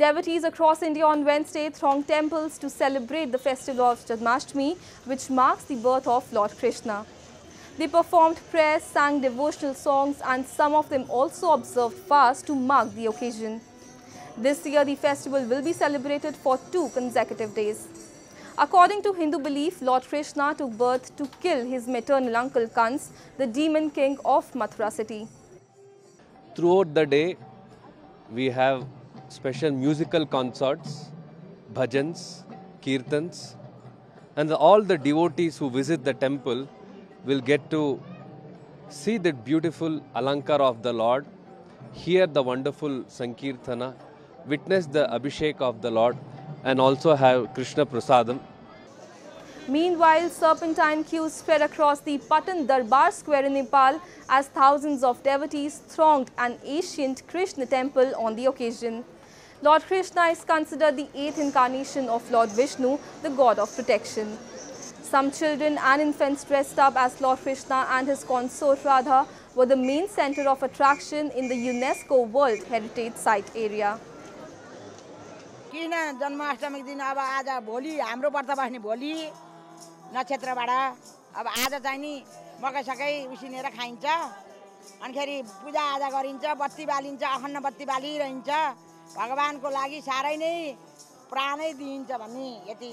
Devotees across India on Wednesday thronged temples to celebrate the festival of Janmashtami, which marks the birth of Lord Krishna. They performed prayers, sang devotional songs, and some of them also observed fast to mark the occasion. This year, the festival will be celebrated for two consecutive days. According to Hindu belief, Lord Krishna took birth to kill his maternal uncle Kans, the demon king of Mathura city. Throughout the day, we have special musical concerts, bhajans, kirtans, and all the devotees who visit the temple will get to see the beautiful alankar of the Lord, hear the wonderful Sankirtana, witness the Abhishek of the Lord, and also have Krishna Prasadam. Meanwhile, serpentine queues spread across the Patan Darbar Square in Nepal as thousands of devotees thronged an ancient Krishna temple on the occasion. Lord Krishna is considered the eighth incarnation of Lord Vishnu, the god of protection. Some children and infants dressed up as Lord Krishna and his consort Radha were the main center of attraction in the UNESCO World Heritage Site area. किन जन्माष्टमीको दिन अब आज भोलि हाम्रो व्रत बस्ने भोलि नक्षत्रबाट अब आज चाहिँ नि मकै सकै उसिनेर खाइन्छ अनिखेरि पूजाआजा गरिन्छ बत्ती बालिन्छ अखण्ड बत्ती बालिरहन्छ भगवान्को लागि साह्रै नै प्राणै दिइन्छ भन्ने यति